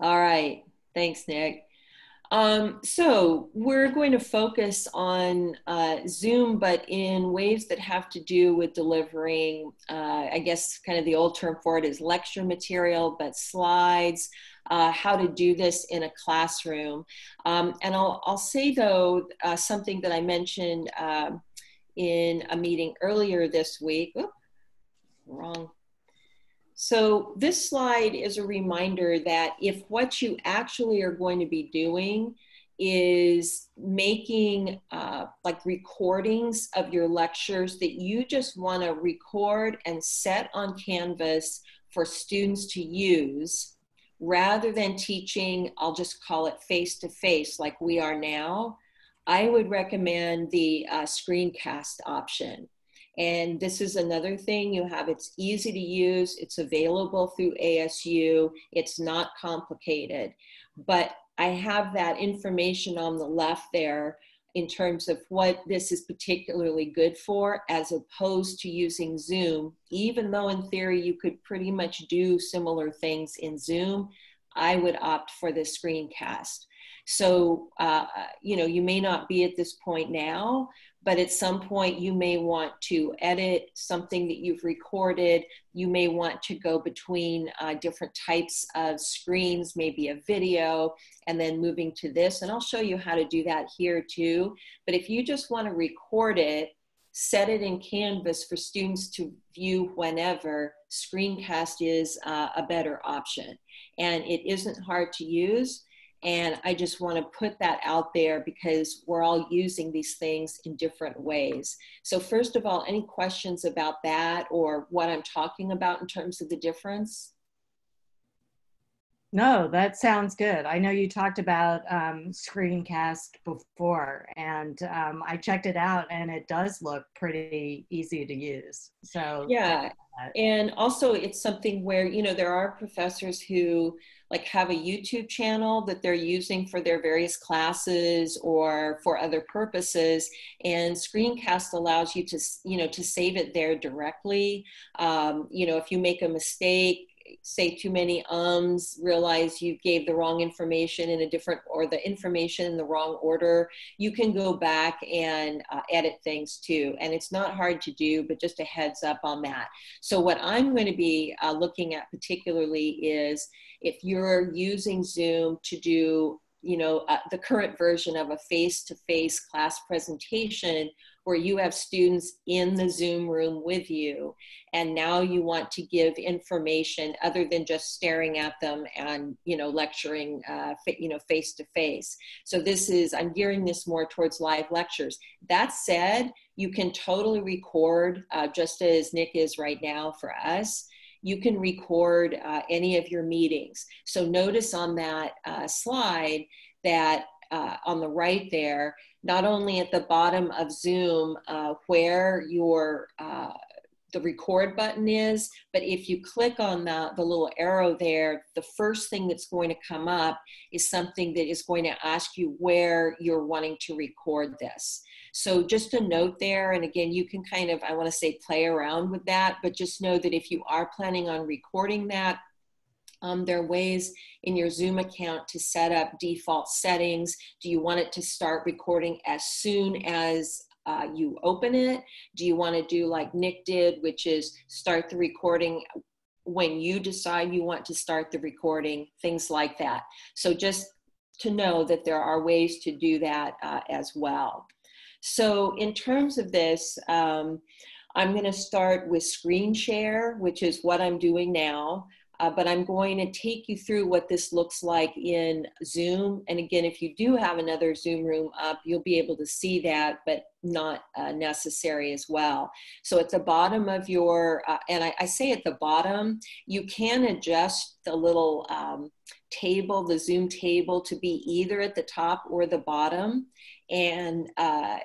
All right. Thanks, Nick. Um, so we're going to focus on uh, Zoom, but in ways that have to do with delivering, uh, I guess kind of the old term for it is lecture material, but slides, uh, how to do this in a classroom. Um, and I'll, I'll say though, uh, something that I mentioned um, in a meeting earlier this week, Oop, wrong so this slide is a reminder that if what you actually are going to be doing is making uh, like recordings of your lectures that you just want to record and set on Canvas for students to use rather than teaching, I'll just call it face to face like we are now, I would recommend the uh, screencast option. And this is another thing you have, it's easy to use, it's available through ASU, it's not complicated. But I have that information on the left there in terms of what this is particularly good for, as opposed to using Zoom. Even though in theory you could pretty much do similar things in Zoom, I would opt for the screencast. So, uh, you know, you may not be at this point now, but at some point you may want to edit something that you've recorded. You may want to go between uh, different types of screens, maybe a video, and then moving to this. And I'll show you how to do that here too. But if you just want to record it, set it in Canvas for students to view whenever, screencast is uh, a better option. And it isn't hard to use. And I just want to put that out there because we're all using these things in different ways. So, first of all, any questions about that or what I'm talking about in terms of the difference? No, that sounds good. I know you talked about um, screencast before, and um, I checked it out, and it does look pretty easy to use. So yeah, and also it's something where you know there are professors who like have a YouTube channel that they're using for their various classes or for other purposes, and Screencast allows you to you know to save it there directly. Um, you know, if you make a mistake say too many ums, realize you gave the wrong information in a different or the information in the wrong order, you can go back and uh, edit things too. And it's not hard to do, but just a heads up on that. So, what I'm going to be uh, looking at particularly is if you're using Zoom to do you know uh, the current version of a face-to-face class presentation where you have students in the Zoom room with you, and now you want to give information other than just staring at them and you know lecturing, uh, you know face to face. So this is I'm gearing this more towards live lectures. That said, you can totally record uh, just as Nick is right now for us you can record uh, any of your meetings. So notice on that uh, slide that uh, on the right there, not only at the bottom of Zoom uh, where your uh, the record button is, but if you click on the, the little arrow there, the first thing that's going to come up is something that is going to ask you where you're wanting to record this. So just a note there, and again, you can kind of, I want to say play around with that, but just know that if you are planning on recording that, um, there are ways in your Zoom account to set up default settings. Do you want it to start recording as soon as uh, you open it? Do you want to do like Nick did, which is start the recording when you decide you want to start the recording, things like that. So just to know that there are ways to do that uh, as well. So in terms of this, um, I'm going to start with screen share, which is what I'm doing now. Uh, but I'm going to take you through what this looks like in Zoom. And again, if you do have another Zoom room up, you'll be able to see that, but not uh, necessary as well. So at the bottom of your, uh, and I, I, say at the bottom, you can adjust the little um, table, the Zoom table to be either at the top or the bottom and uh,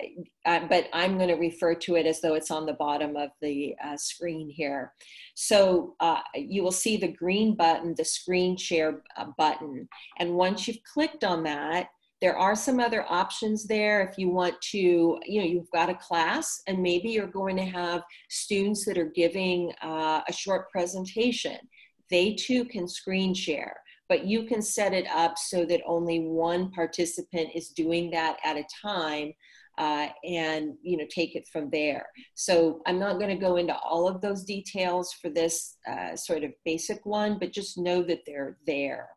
but I'm going to refer to it as though it's on the bottom of the uh, screen here. So uh, you will see the green button, the screen share uh, button, and once you've clicked on that, there are some other options there if you want to, you know, you've got a class and maybe you're going to have students that are giving uh, a short presentation. They too can screen share but you can set it up so that only one participant is doing that at a time uh, and you know take it from there. So I'm not going to go into all of those details for this uh, sort of basic one, but just know that they're there.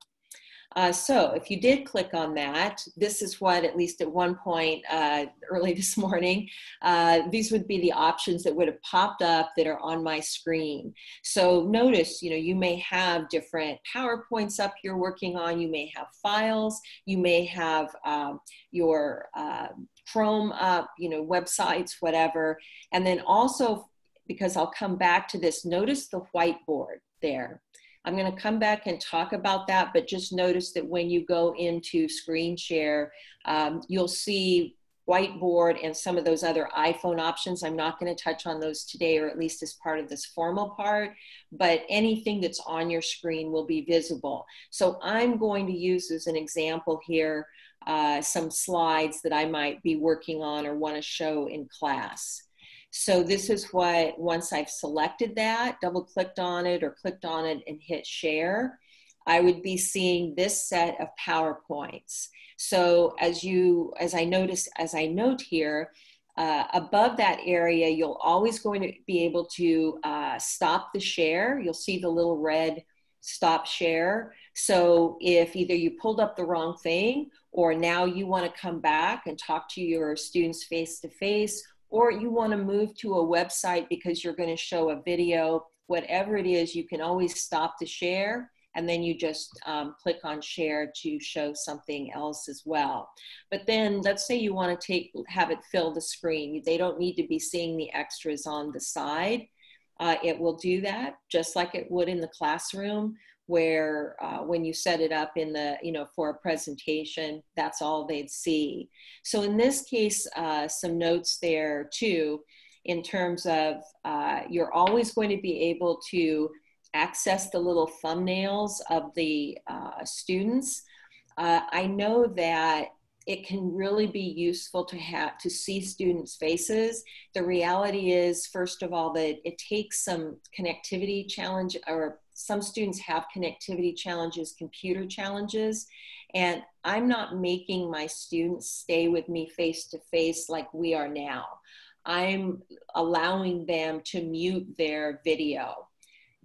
Uh, so if you did click on that, this is what, at least at one point uh, early this morning, uh, these would be the options that would have popped up that are on my screen. So notice, you know, you may have different PowerPoints up you're working on, you may have files, you may have um, your um, Chrome up, you know, websites, whatever. And then also, because I'll come back to this, notice the whiteboard there. I'm going to come back and talk about that, but just notice that when you go into screen share, um, you'll see whiteboard and some of those other iPhone options. I'm not going to touch on those today, or at least as part of this formal part, but anything that's on your screen will be visible. So I'm going to use as an example here uh, some slides that I might be working on or want to show in class. So this is what, once I've selected that, double clicked on it or clicked on it and hit share, I would be seeing this set of PowerPoints. So as you, as I notice, as I note here, uh, above that area, you'll always going to be able to uh, stop the share. You'll see the little red stop share. So if either you pulled up the wrong thing or now you want to come back and talk to your students face to face or you want to move to a website because you're going to show a video, whatever it is, you can always stop the share and then you just um, click on share to show something else as well. But then let's say you want to take have it fill the screen. They don't need to be seeing the extras on the side. Uh, it will do that just like it would in the classroom where uh, when you set it up in the you know for a presentation that's all they'd see. So in this case uh, some notes there too in terms of uh, you're always going to be able to access the little thumbnails of the uh, students. Uh, i know that it can really be useful to have to see students faces the reality is first of all that it takes some connectivity challenge or some students have connectivity challenges, computer challenges, and I'm not making my students stay with me face to face like we are now. I'm allowing them to mute their video.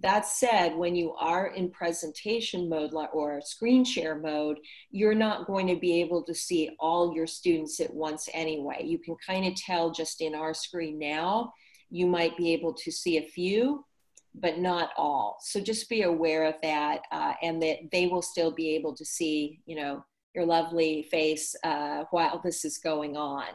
That said, when you are in presentation mode or screen share mode, you're not going to be able to see all your students at once anyway. You can kind of tell just in our screen now, you might be able to see a few, but not all. So just be aware of that uh, and that they will still be able to see, you know, your lovely face uh, while this is going on.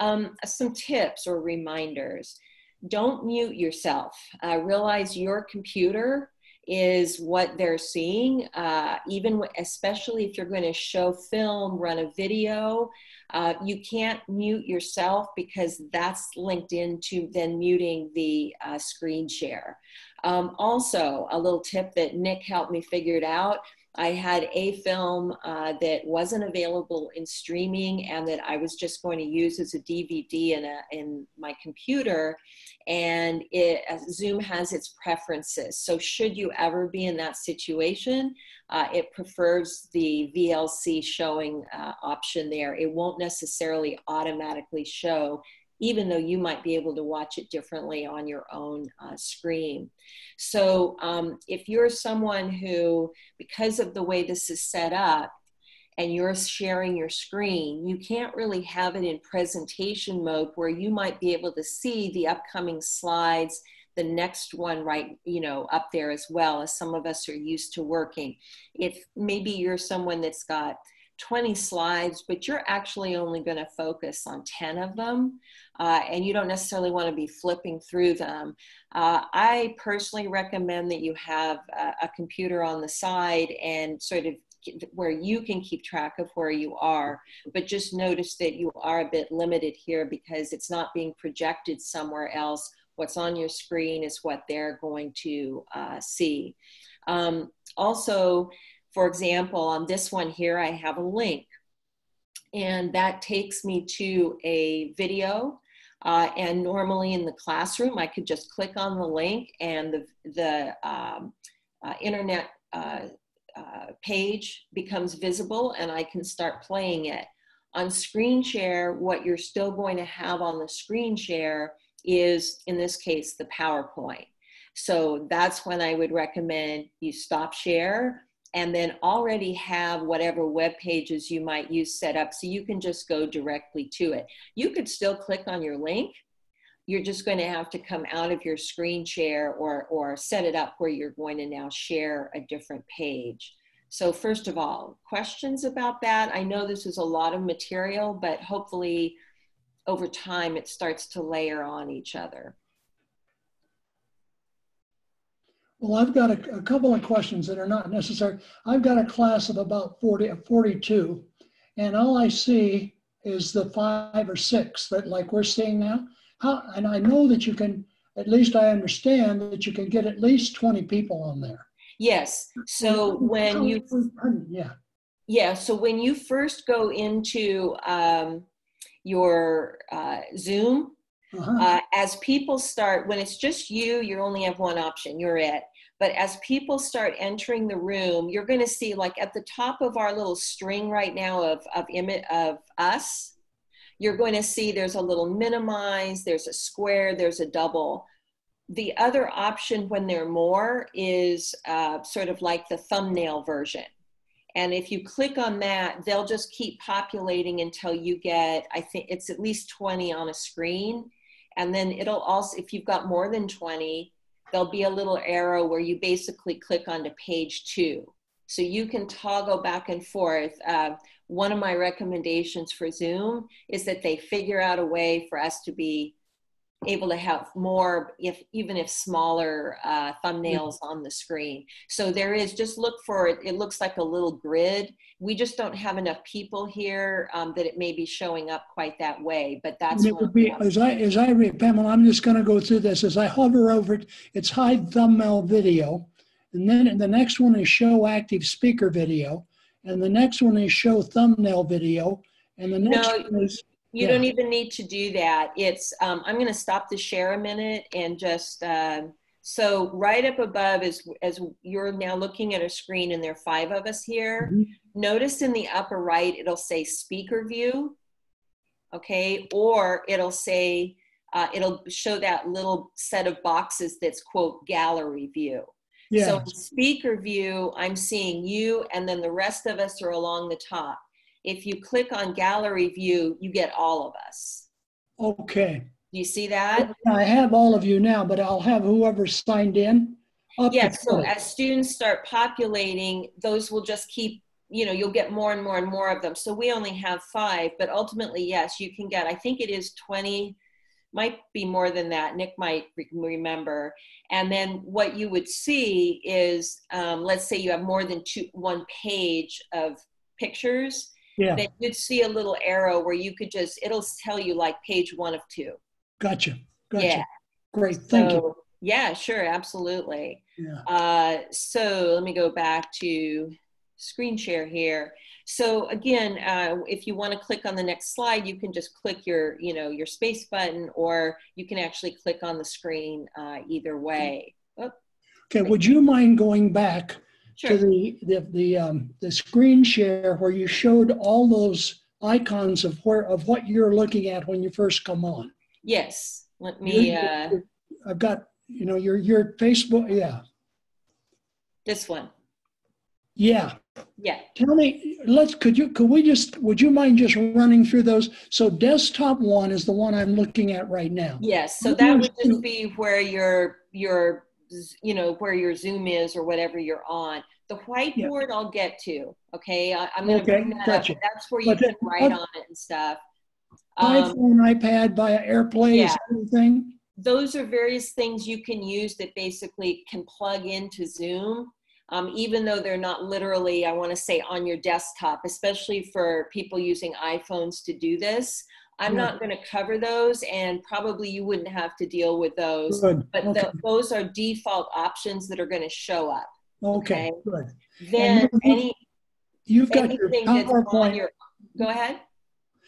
Um, some tips or reminders. Don't mute yourself. Uh, realize your computer is what they're seeing, uh, even especially if you're going to show film, run a video. Uh, you can't mute yourself because that's linked into then muting the uh, screen share. Um, also, a little tip that Nick helped me figure it out I had a film uh, that wasn't available in streaming and that I was just going to use as a DVD in, a, in my computer. And it, Zoom has its preferences. So, should you ever be in that situation, uh, it prefers the VLC showing uh, option there. It won't necessarily automatically show even though you might be able to watch it differently on your own uh, screen. So um, if you're someone who, because of the way this is set up, and you're sharing your screen, you can't really have it in presentation mode where you might be able to see the upcoming slides, the next one right, you know, up there as well as some of us are used to working. If maybe you're someone that's got 20 slides, but you're actually only going to focus on 10 of them, uh, and you don't necessarily want to be flipping through them. Uh, I personally recommend that you have a, a, computer on the side and sort of where you can keep track of where you are, but just notice that you are a bit limited here because it's not being projected somewhere else. What's on your screen is what they're going to uh, see. Um, also, for example, on this one here, I have a link and that takes me to a video. Uh, and normally in the classroom, I could just click on the link and the, the um, uh, internet uh, uh page becomes visible and I can start playing it. On screen share, what you're still going to have on the screen share is, in this case, the PowerPoint. So that's when I would recommend you stop share and then already have whatever web pages you might use set up so you can just go directly to it. You could still click on your link. You're just going to have to come out of your screen share or, or set it up where you're going to now share a different page. So first of all, questions about that? I know this is a lot of material, but hopefully over time it starts to layer on each other. Well, I've got a, a, couple of questions that are not necessary. I've got a class of about 40, 42, and all I see is the five or six that like we're seeing now. How, and I know that you can, at least I understand that you can get at least 20 people on there. Yes. So when you, yeah. Yeah. So when you first go into um, your uh, Zoom, uh-huh. Uh, as people start, when it's just you, you only have one option, you're it. But as people start entering the room, you're going to see, like at the top of our little string right now of of image of us, you're going to see there's a little minimize, there's a square, there's a double. The other option when there are more is uh, sort of like the thumbnail version. And if you click on that, they'll just keep populating until you get, I think it's at least 20 on a screen. And then it'll also, if you've got more than 20, there'll be a little arrow where you basically click onto page two. So you can toggle back and forth. Uh, one of my recommendations for Zoom is that they figure out a way for us to be able to have more, if even if smaller uh, thumbnails on the screen. So there is, just look for it. It looks like a little grid. We just don't have enough people here um, that it may be showing up quite that way, but that's it would be, as I, as I read, Pamela, I'm just gonna go through this. As I hover over it, it's hide thumbnail video. And then the next one is show active speaker video. And the next one is show thumbnail video. And the next no, one is you yeah. don't even need to do that. It's, um, I'm going to stop the share a minute and just, um, so right up above is as you're now looking at a screen and there are five of us here. Mm-hmm. Notice in the upper right, it'll say speaker view. Okay. Or it'll say, uh, it'll show that little set of boxes that's quote gallery view. Yeah. So speaker view, I'm seeing you and then the rest of us are along the top if you click on gallery view, you get all of us. Okay. Do you see that? I have all of you now, but I'll have whoever signed in. Yes, so as students start populating, those will just keep, you know, you'll get more and more and more of them. So we only have five, but ultimately, yes, you can get, I think it is 20, might be more than that. Nick might remember. And then what you would see is, um, let's say you have more than two, one page of pictures yeah. then you'd see a little arrow where you could just it'll tell you like page one of two. Gotcha gotcha. Yeah. great thank so, you yeah sure absolutely. Yeah. Uh, so let me go back to screen share here. So again uh, if you want to click on the next slide you can just click your you know your space button or you can actually click on the screen uh, either way. Oh, okay would you mind going back sure. to the the the, um, the screen share where you showed all those icons of where of what you're looking at when you first come on. Yes. Let me. Uh, I've got you know your your Facebook. Yeah. This one. Yeah. Yeah. Tell me, let's could you could we just would you mind just running through those? So desktop one is the one I'm looking at right now. Yes. So that would just be where your your you know where your zoom is or whatever you're on the whiteboard yeah. i'll get to okay I, am going to okay, bring that gotcha. up that's where you but can write on it and stuff um, iphone ipad via airplay yeah. anything those are various things you can use that basically can plug into zoom um, even though they're not literally i want to say on your desktop especially for people using iphones to do this I'm yeah. not going to cover those, and probably you wouldn't have to deal with those. Good. But okay. the, those are default options that are going to show up. Okay, okay? good. Then you, any you've got your PowerPoint. Your, go ahead.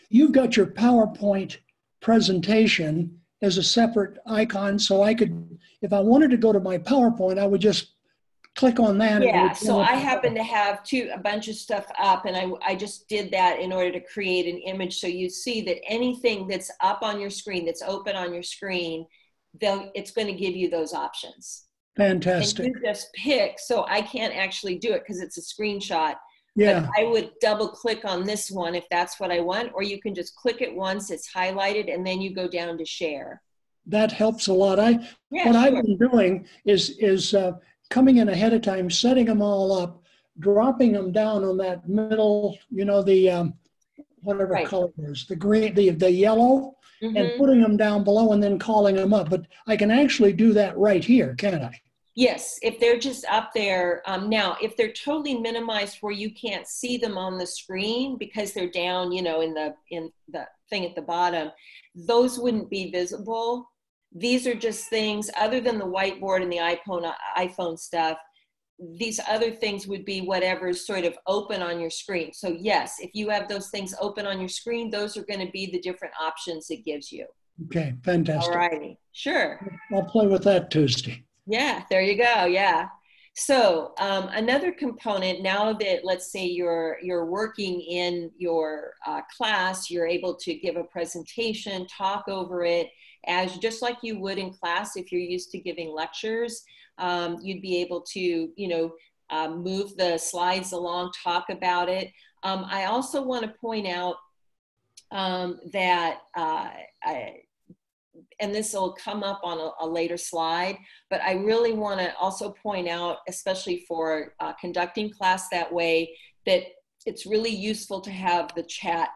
You've got your PowerPoint presentation as a separate icon, so I could, if I wanted to go to my PowerPoint, I would just click on that. Yeah, so I happen to have two a bunch of stuff up, and I I just did that in order to create an image. So you see that anything that's up on your screen, that's open on your screen, they'll it's going to give you those options. Fantastic. And you just pick. So I can't actually do it because it's a screenshot. Yeah. But I would double click on this one if that's what I want, or you can just click it once, it's highlighted, and then you go down to share. That helps a lot. I Yeah, what sure. I've been doing is is uh, coming in ahead of time, setting them all up, dropping them down on that middle, you know, the um, whatever Right. color it is, the green, the the yellow, and Mhm. putting them down below and then calling them up. But I can actually do that right here, can't I? Yes, if they're just up there. Um, now, if they're totally minimized where you can't see them on the screen because they're down, you know, in the in the thing at the bottom, those wouldn't be visible. These are just things other than the whiteboard and the iPhone iPhone stuff. These other things would be whatever's sort of open on your screen. So yes, if you have those things open on your screen, those are going to be the different options it gives you. Okay, fantastic. All righty, sure. I'll play with that Tuesday. Yeah, there you go. Yeah. So um, another component now that let's say you're you're working in your uh, class, you're able to give a presentation, talk over it as just like you would in class if you're used to giving lectures. Um, you'd be able to you know uh, move the slides along, talk about it. Um, I also want to point out um, that uh, I, and this will come up on a, a later slide, but I really want to also point out, especially for uh, conducting class that way, that it's really useful to have the chat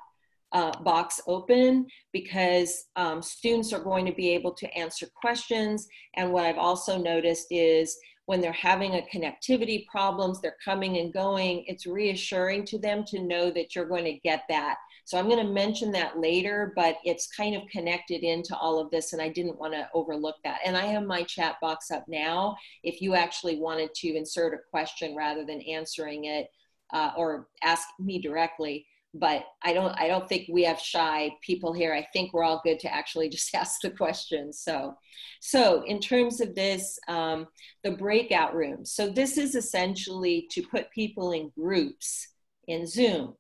uh, box open because um, students are going to be able to answer questions. And what I've also noticed is when they're having a connectivity problems, they're coming and going, it's reassuring to them to know that you're going to get that. So I'm going to mention that later, but it's kind of connected into all of this, and I didn't want to overlook that. And I have my chat box up now. If you actually wanted to insert a question rather than answering it uh, or ask me directly, but I don't, I don't think we have shy people here. I think we're all good to actually just ask the questions. So, so in terms of this, um, the breakout rooms. So this is essentially to put people in groups in Zoom.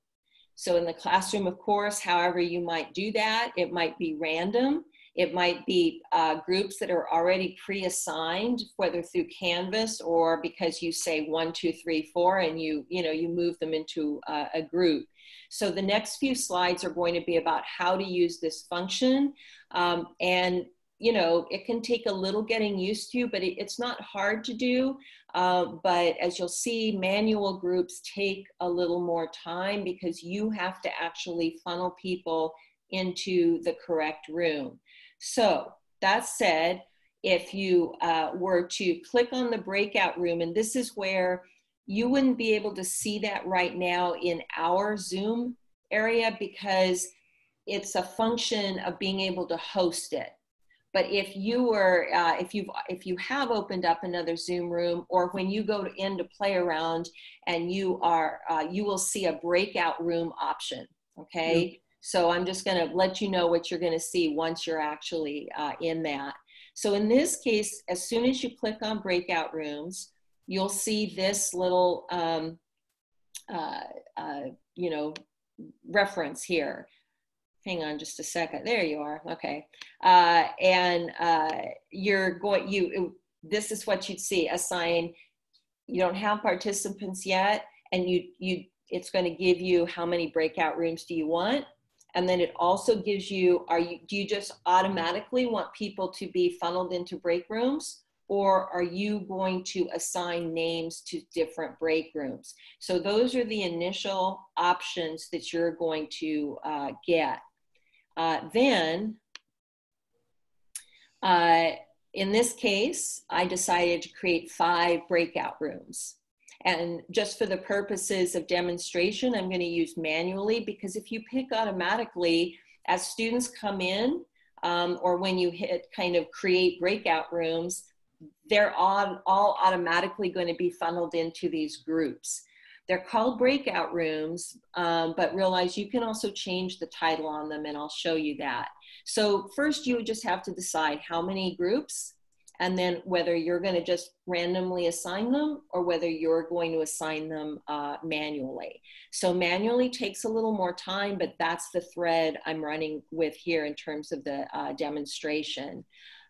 So in the classroom, of course, however you might do that, it might be random. It might be uh, groups that are already pre-assigned, whether through Canvas or because you say one, two, three, four, and you, you know, you move them into uh, a group. So the next few slides are going to be about how to use this function. Um, and, you know, it can take a little getting used to, but it, it's not hard to do. Uh, but as you'll see, manual groups take a little more time because you have to actually funnel people into the correct room. So that said, if you uh, were to click on the breakout room, and this is where you wouldn't be able to see that right now in our Zoom area because it's a function of being able to host it. But if you were, uh, if you've, if you have opened up another Zoom room, or when you go to in to play around, and you are, uh, you will see a breakout room option. Okay, so I'm just going to let you know what you're going to see once you're actually uh, in that. So in this case, as soon as you click on breakout rooms, you'll see this little, um, uh, uh, you know, reference here. Hang on just a second. There you are. Okay. Uh, and uh, you're going, you, this is what you'd see, assign, you don't have participants yet, and you, you, it's going to give you how many breakout rooms do you want? And then it also gives you, are you, do you just automatically want people to be funneled into break rooms? Or are you going to assign names to different break rooms? So those are the initial options that you're going to uh, get. Uh, then, uh, in this case, I decided to create five breakout rooms. And just for the purposes of demonstration, I'm going to use manually because if you pick automatically, as students come in, um, or when you hit kind of create breakout rooms, they're all, all automatically going to be funneled into these groups. They're called breakout rooms, um, but realize you can also change the title on them, and I'll show you that. So, first, you just have to decide how many groups and then whether you're going to just randomly assign them or whether you're going to assign them uh, manually. So manually takes a little more time, but that's the thread I'm running with here in terms of the uh, demonstration.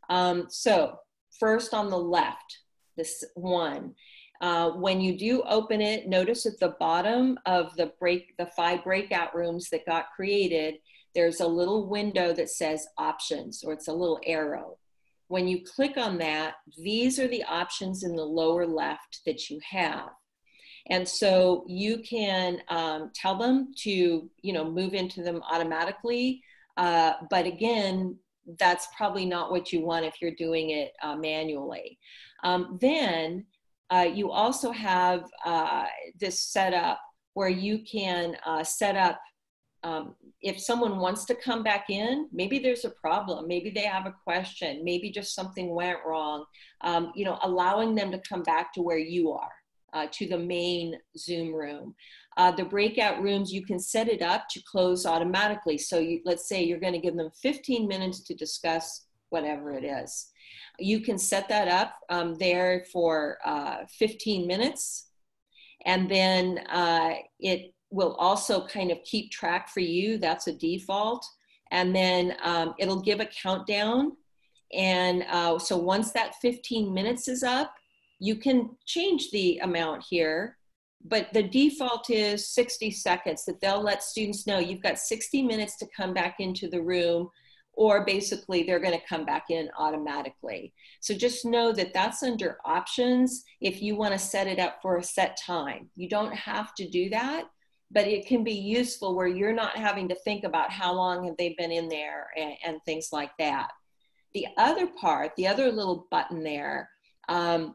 Um, so first on the left, this one, uh, when you do open it, notice at the bottom of the break, the five breakout rooms that got created, there's a little window that says options or it's a little arrow. When you click on that, these are the options in the lower left that you have. And so you can um, tell them to, you know, move into them automatically. Uh, but again, that's probably not what you want if you're doing it uh, manually. Um, then uh, you also have uh, this setup where you can uh, set up um, if someone wants to come back in, maybe there's a problem, maybe they have a question, maybe just something went wrong, um, you know, allowing them to come back to where you are, uh, to the main Zoom room. Uh, the breakout rooms, you can set it up to close automatically. So you, let's say you're going to give them 15 minutes to discuss whatever it is. You can set that up um, there for uh, 15 minutes. And then uh, it will also kind of keep track for you. That's a default. And then um, it'll give a countdown. And uh, so once that 15 minutes is up, you can change the amount here, but the default is 60 seconds that they'll let students know you've got 60 minutes to come back into the room or basically they're going to come back in automatically. So just know that that's under options if you want to set it up for a set time. You don't have to do that, but it can be useful where you're not having to think about how long have they been in there and, and things like that. The other part, the other little button there, um,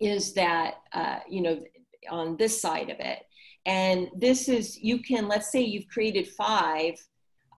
is that, uh, you know, on this side of it. And this is, you can, let's say you've created five,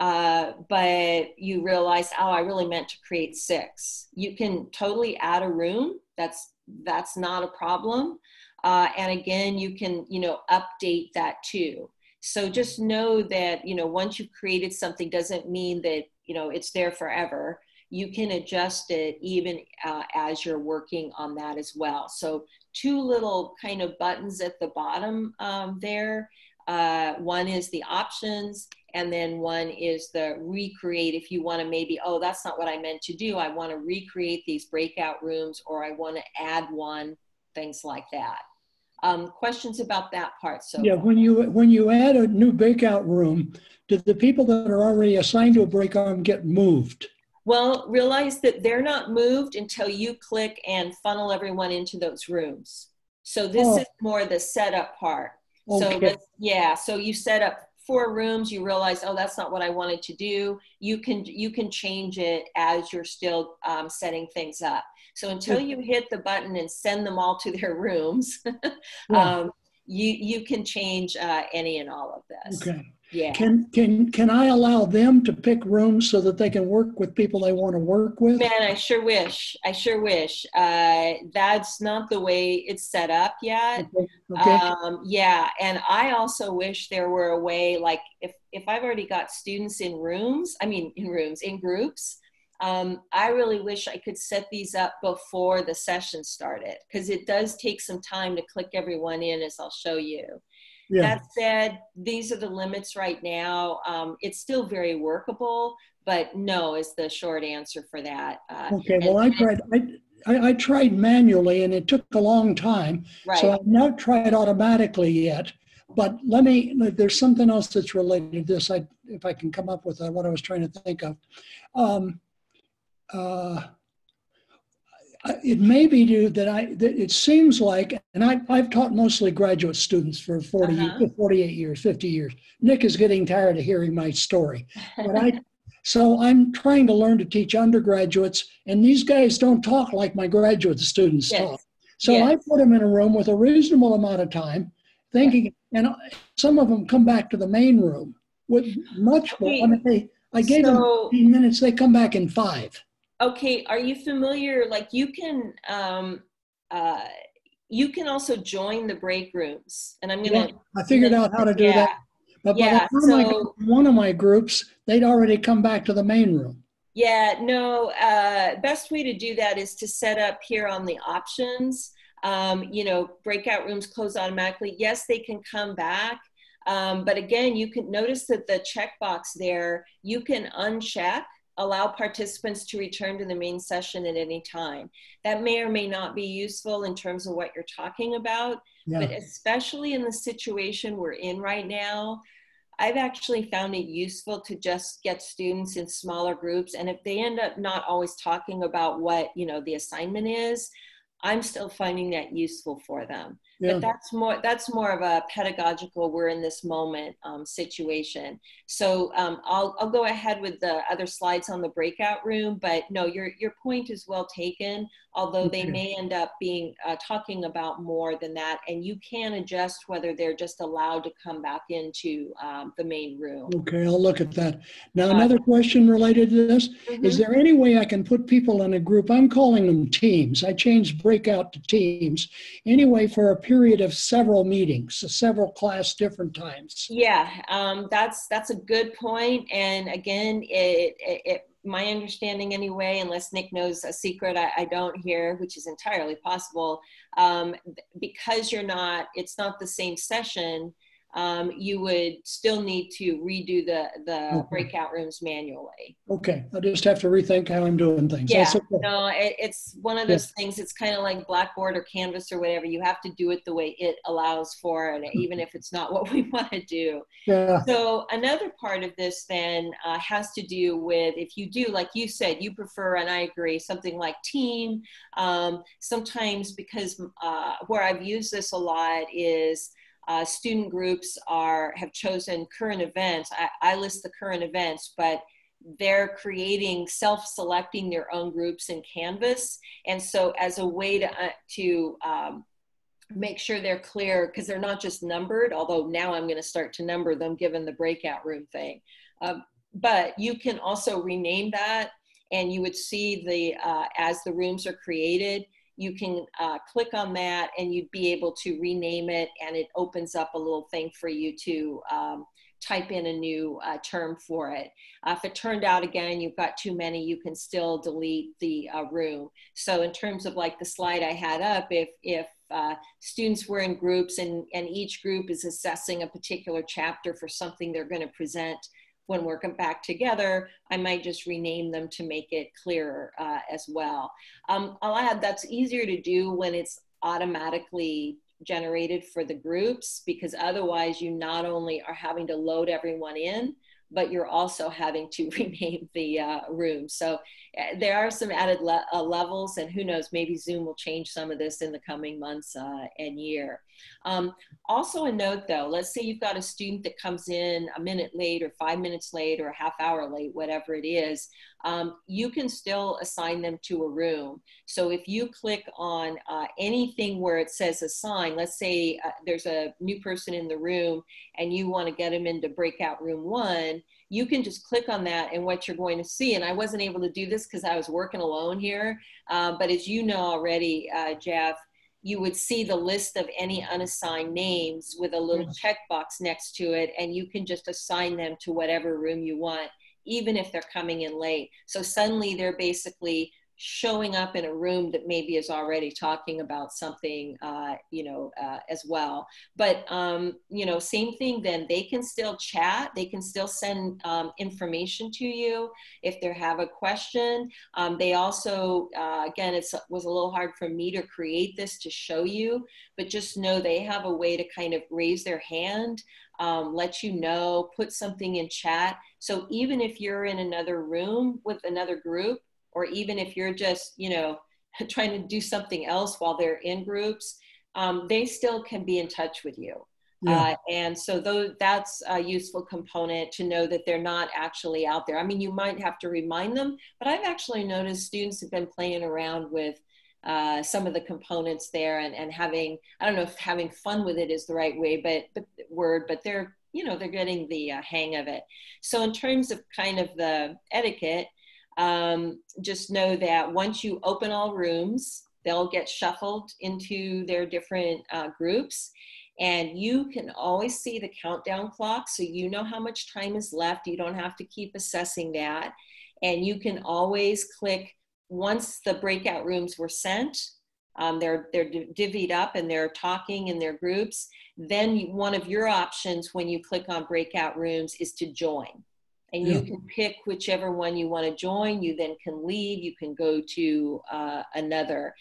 uh, but you realize, oh, I really meant to create six. You can totally add a room. That's, that's not a problem. Uh, and again, you can, you know, update that too. So just know that, you know, once you've created something doesn't mean that, you know, it's there forever. You can adjust it even uh, as you're working on that as well. So two little kind of buttons at the bottom um, there. Uh, one is the options and then one is the recreate if you want to maybe oh that's not what i meant to do i want to recreate these breakout rooms or i want to add one things like that um, questions about that part? So yeah, when you when you add a new breakout room, do the people that are already assigned to a breakout room get moved? Well, realize that they're not moved until you click and funnel everyone into those rooms. So this oh. is more the setup part. Okay. So yeah, so you set up four rooms, you realize, oh, that's not what I wanted to do. You can you can change it as you're still um, setting things up. So until you hit the button and send them all to their rooms, um, you you can change uh, any and all of this. Okay. Yeah. Can can can I allow them to pick rooms so that they can work with people they want to work with? Man, I sure wish. I sure wish. Uh, that's not the way it's set up yet. Okay. okay. Um, yeah, and I also wish there were a way, like if if I've already got students in rooms, I mean in rooms in groups, um, I really wish I could set these up before the session started because it does take some time to click everyone in as I'll show you. Yeah. That said, these are the limits right now. Um, it's still very workable, but no is the short answer for that. Uh, okay, well, I tried. I, I, tried manually and it took a long time. Right. So I've not tried automatically yet. But let me, there's something else that's related to this. I, if I can come up with uh, what I was trying to think of. Um, uh, it may be due that I, that it seems like, and I, I've taught mostly graduate students for 40, uh-huh. 48 years, 50 years. Nick is getting tired of hearing my story. But I, so I'm trying to learn to teach undergraduates, and these guys don't talk like my graduate students yes. talk. So yes. I put them in a room with a reasonable amount of time, thinking, and some of them come back to the main room with much more. I mean, they, I gave so, them 15 minutes, they come back in five okay are you familiar like you can um uh you can also join the break rooms and i'm gonna yeah, i figured out how to do yeah. that but yeah, by the time so, I got one of my groups they'd already come back to the main room Yeah, no, uh, best way to do that is to set up here on the options. Um, you know, breakout rooms close automatically. Yes, they can come back. Um, but again, you can notice that the checkbox there, you can uncheck, allow participants to return to the main session at any time. That may or may not be useful in terms of what you're talking about, yeah. but especially in the situation we're in right now, I've actually found it useful to just get students in smaller groups. And if they end up not always talking about what, you know, the assignment is, I'm still finding that useful for them yeah. but that's more that's more of a pedagogical we're in this moment um, situation. So um, I'll, I'll go ahead with the other slides on the breakout room but no your your point is well taken although they may end up being uh, talking about more than that and you can adjust whether they're just allowed to come back into um, the main room. Okay i'll look at that. Now uh, another question related to this. Mm-hmm. is there any way i can put people in a group? I'm calling them teams. I changed breakout to teams. Anyway for a period of several meetings several class different times yeah um, that's that's a good point. and again it, it, it my understanding anyway, unless Nick knows a secret I, I don't hear, which is entirely possible, um, because you're not, it's not the same session, um, you would still need to redo the, the okay. breakout rooms manually. Okay, I just have to rethink how I'm doing things. Yeah, okay. no, it, it's one of those things. It's kind of like Blackboard or Canvas or whatever. You have to do it the way it allows for and even if it's not what we want to do. Yeah. So another part of this then uh, has to do with if you do, like you said, you prefer, and I agree, something like team. Um, sometimes because uh, where I've used this a lot is uh, student groups are have chosen current events. I, I list the current events, but they're creating self-selecting their own groups in Canvas, and so as a way to uh, to um, make sure they're clear because they're not just numbered. Although now I'm going to start to number them given the breakout room thing. Uh, but you can also rename that, and you would see the uh, as the rooms are created you can uh, click on that and you'd be able to rename it and it opens up a little thing for you to um, type in a new uh, term for it. Uh, if it turned out again you've got too many, you can still delete the uh, room. So in terms of like the slide I had up, if, if uh, students were in groups and, and each group is assessing a particular chapter for something they're going to present when we're back together, I might just rename them to make it clearer uh, as well. Um, I'll add that's easier to do when it's automatically generated for the groups because otherwise you not only are having to load everyone in, but you're also having to rename the uh, room. So uh, there are some added le uh, levels, and who knows, maybe Zoom will change some of this in the coming months uh, and year. Um, also a note though, let's say you've got a student that comes in a minute late or five minutes late or a half hour late, whatever it is, um, you can still assign them to a room. So if you click on uh, anything where it says assign, let's say uh, there's a new person in the room and you want to get them into breakout room one, you can just click on that and what you're going to see. And I wasn't able to do this because I was working alone here. Uh, but as you know already, uh, Jeff, you would see the list of any unassigned names with a little checkbox next to it, and you can just assign them to whatever room you want, even if they're coming in late. So suddenly they're basically showing up in a room that maybe is already talking about something, uh, you know, uh, as well. But, um, you know, same thing then, they can still chat, they can still send um, information to you if they have a question. Um, they also, uh, again, it was a little hard for me to create this to show you, but just know they have a way to kind of raise their hand um, let you know, put something in chat. So even if you're in another room with another group, or even if you're just, you know, trying to do something else while they're in groups, um, they still can be in touch with you. Yeah. Uh, and so those, that's a useful component to know that they're not actually out there. I mean, you might have to remind them, but I've actually noticed students have been playing around with uh, some of the components there and, and having, I don't know if having fun with it is the right way, but, but word, but they're, you know, they're getting the uh, hang of it. So in terms of kind of the etiquette, um, just know that once you open all rooms, they'll get shuffled into their different uh, groups. And you can always see the countdown clock, so you know how much time is left. You don't have to keep assessing that. And you can always click once the breakout rooms were sent, um, they're they're divvied up and they're talking in their groups. Then you, one of your options when you click on breakout rooms is to join, and yeah. you can pick whichever one you want to join. You then can leave. You can go to uh, another.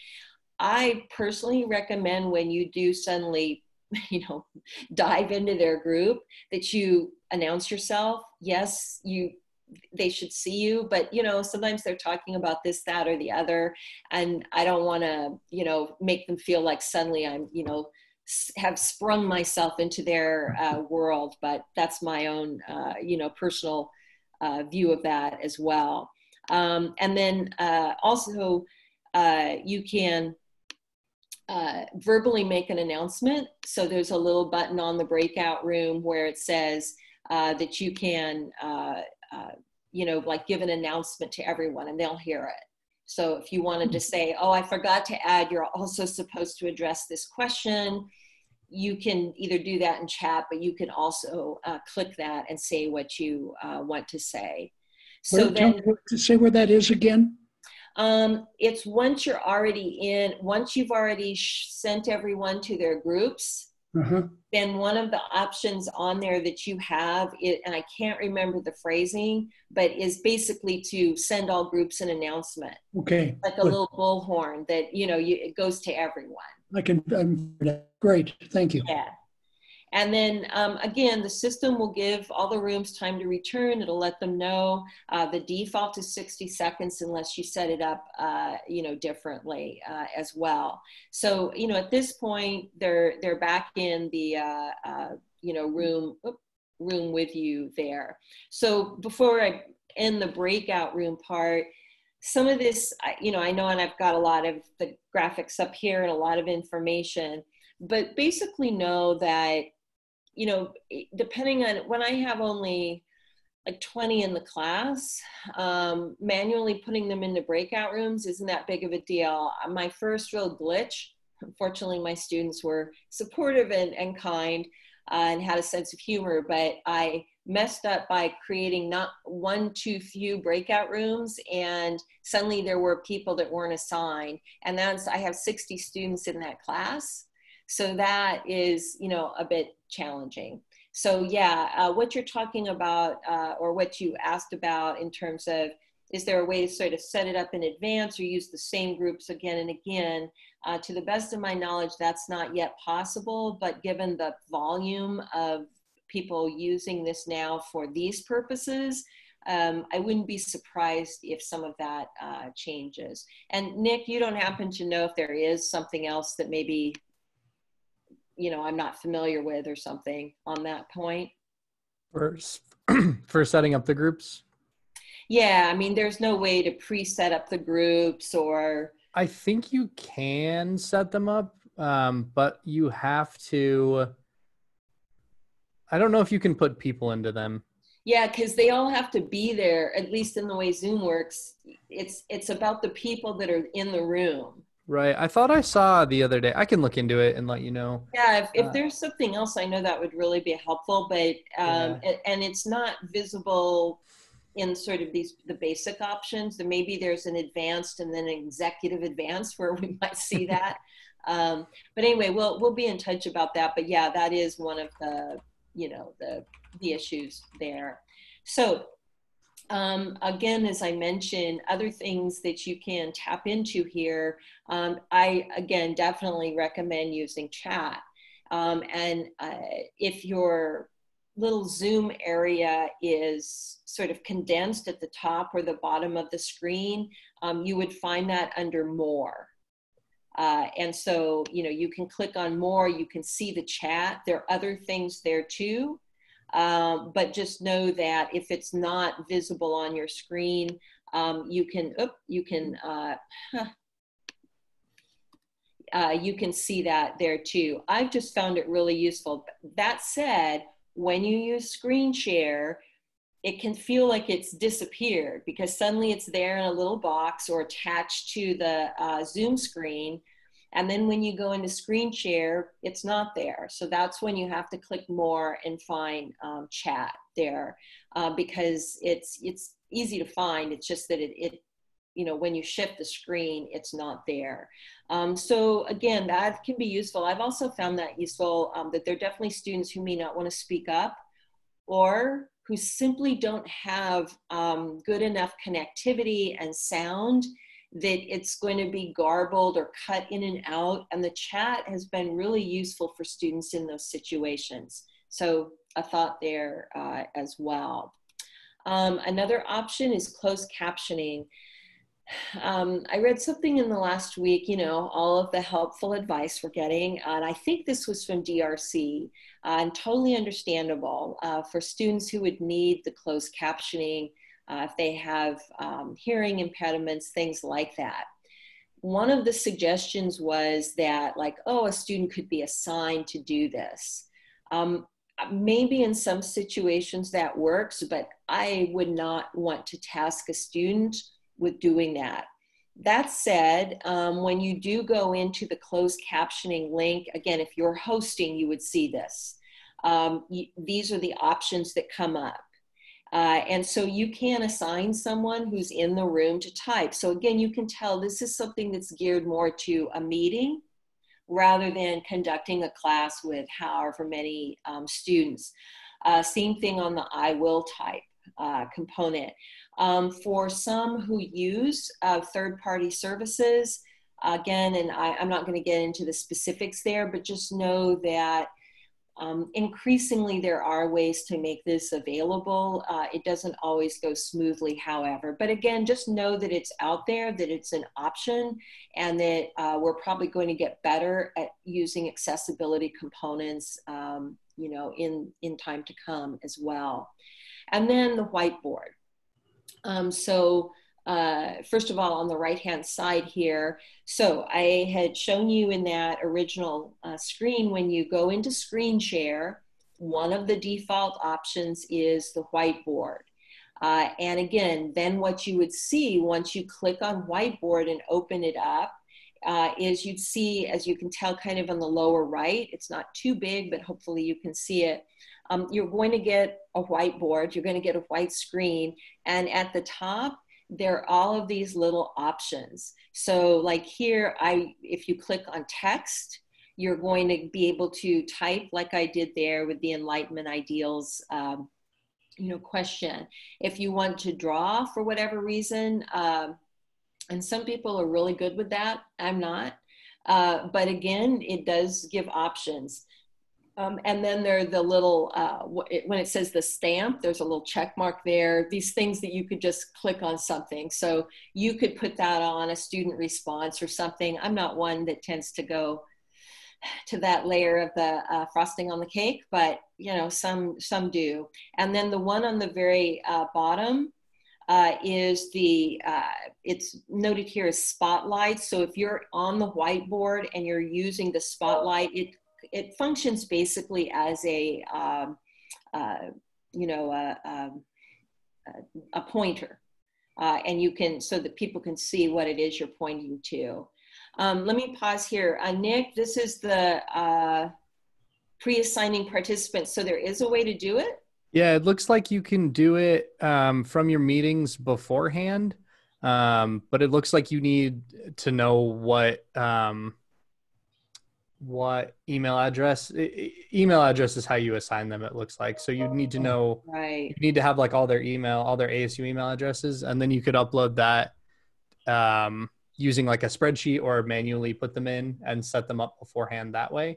I personally recommend when you do suddenly, you know, dive into their group that you announce yourself. Yes, you they should see you but you know sometimes they're talking about this that or the other and i don't want to you know make them feel like suddenly i'm you know have sprung myself into their uh, world but that's my own uh, you know personal uh, view of that as well um, and then uh, also uh, you can uh, verbally make an announcement so there's a little button on the breakout room where it says that you can uh, you know, like give an announcement to everyone and they'll hear it. So if you wanted to hmm. say, oh, I forgot to add, you're also supposed to address this question, you can either do that in chat, but you can also uh, click that and say what you uh, want to say. So where, then, say where that is again. Um, it's once you're already in, once you've already sent everyone to their groups, uh-huh. then one of the options on there that you have, it, and I can't remember the phrasing, but is basically to send all groups an announcement. Okay. Like a Good. little bullhorn that, you know, you, it goes to everyone. I can, great. Thank you. Yeah. And then um, again, the system will give all the rooms time to return. It'll let them know. Uh, the default is 60 seconds unless you set it up, uh, you know, differently uh, as well. So, you know, at this point, they're they're back in the uh, uh, you know room room with you there. So before I end the breakout room part, some of this, you know, I know, and I've got a lot of the graphics up here and a lot of information but basically know that you know, depending on when I have only like 20 in the class, um, manually putting them into breakout rooms isn't that big of a deal. My first real glitch, unfortunately, my students were supportive and, and kind uh, and had a sense of humor, but I messed up by creating not one too few breakout rooms and suddenly there were people that weren't assigned and that's i have 60 students in that class so that is, you know, a bit challenging. So yeah, uh, what you're talking about uh, or what you asked about in terms of is there a way to sort of set it up in advance or use the same groups again and again? Uh, to the best of my knowledge, that's not yet possible, but given the volume of people using this now for these purposes, um, I wouldn't be surprised if some of that uh, changes. And Nick, you don't happen to know if there is something else that maybe you know i'm not familiar with or something on that point for for setting up the groups yeah i mean there's no way to pre-set up the groups or i think you can set them up um, but you have to i don't know if you can put people into them yeah because they all have to be there at least in the way zoom works it's it's about the people that are in the room Right. I thought I saw the other day. I can look into it and let you know. Yeah, if, if uh, there's something else, I know that would really be helpful. But um, yeah. and it's not visible in sort of these the basic options. Then maybe there's an advanced and then an executive advanced where we might see that. um, but anyway, we'll we'll be in touch about that. But yeah, that is one of the you know the the issues there. So um, again, as I mentioned, other things that you can tap into here, um, I again definitely recommend using chat. Um, and uh, if your little Zoom area is sort of condensed at the top or the bottom of the screen, um, you would find that under More. Uh, and so, you know, you can click on More, you can see the chat. There are other things there too. Um, but just know that if it's not visible on your screen, um, you can, oop, you can, uh, uh, you can see that there too. I've just found it really useful. That said, when you use screen share, it can feel like it's disappeared because suddenly it's there in a little box or attached to the uh, Zoom screen and then when you go into screen share, it's not there. So that's when you have to click more and find um, chat there uh, because it's, it's, easy to find. It's just that it, it you know, when you shift the screen, it's not there. Um, so again, that can be useful. I've also found that useful um, that there are definitely students who may not want to speak up or who simply don't have um, good enough connectivity and sound that it's going to be garbled or cut in and out. And the chat has been really useful for students in those situations. So a thought there uh, as well. Um, another option is closed captioning. Um, I read something in the last week, you know, all of the helpful advice we're getting, and I think this was from DRC, uh, and totally understandable uh, for students who would need the closed captioning uh, if they have um, hearing impediments, things like that. One of the suggestions was that, like, oh, a student could be assigned to do this. Um, maybe in some situations that works, but I would not want to task a student with doing that. That said, um, when you do go into the closed captioning link, again, if you're hosting, you would see this. Um, these are the options that come up. Uh, and so you can assign someone who's in the room to type. So again, you can tell this is something that's geared more to a meeting rather than conducting a class with however many um, students. Uh, same thing on the I will type uh, component. Um, for some who use uh, third party services, again, and I, I'm not going to get into the specifics there, but just know that um, increasingly, there are ways to make this available. Uh, it doesn't always go smoothly, however. But again, just know that it's out there, that it's an option, and that uh, we're probably going to get better at using accessibility components, um, you know, in in time to come as well. And then the whiteboard. Um, so uh, first of all, on the right hand side here. So I had shown you in that original uh, screen when you go into screen share, one of the default options is the whiteboard. Uh, and again, then what you would see once you click on whiteboard and open it up uh, is you'd see, as you can tell kind of on the lower right, it's not too big, but hopefully you can see it. Um, you're going to get a whiteboard, you're going to get a white screen, and at the top, there are all of these little options. So like here, I if you click on text, you're going to be able to type like I did there with the Enlightenment Ideals um, you know, question. If you want to draw for whatever reason, um, and some people are really good with that, I'm not. Uh, but again, it does give options. Um, and then there are the little, uh, when it says the stamp, there's a little check mark there, these things that you could just click on something. So you could put that on a student response or something. I'm not one that tends to go to that layer of the uh, frosting on the cake, but you know, some, some do. And then the one on the very uh, bottom uh, is the, uh, it's noted here as spotlight. So if you're on the whiteboard and you're using the spotlight, it it functions basically as a, um, uh, you know, a, um, a, a pointer. Uh, and you can, so that people can see what it is you're pointing to. Um, let me pause here. Uh, Nick, this is the uh, pre-assigning participants. So there is a way to do it? Yeah, it looks like you can do it um, from your meetings beforehand. Um, but it looks like you need to know what um, what email address email address is how you assign them it looks like so you need to know right you need to have like all their email all their asu email addresses and then you could upload that um, using like a spreadsheet or manually put them in and set them up beforehand that way